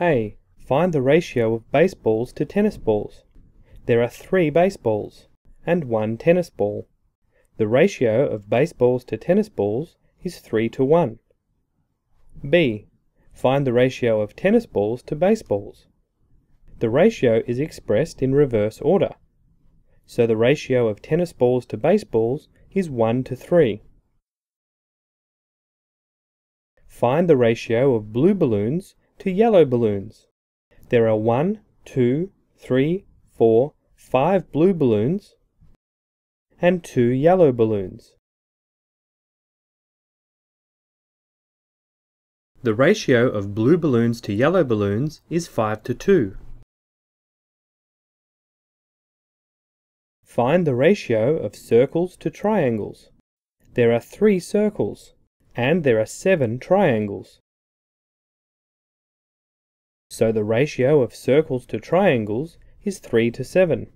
A. Find the ratio of baseballs to tennis balls. There are three baseballs and one tennis ball. The ratio of baseballs to tennis balls is 3 to 1. B. Find the ratio of tennis balls to baseballs. The ratio is expressed in reverse order. So the ratio of tennis balls to baseballs is 1 to 3. Find the ratio of blue balloons to yellow balloons. There are one, two, three, four, five blue balloons and two yellow balloons. The ratio of blue balloons to yellow balloons is 5 to 2. Find the ratio of circles to triangles. There are three circles, and there are seven triangles. So the ratio of circles to triangles is 3 to 7.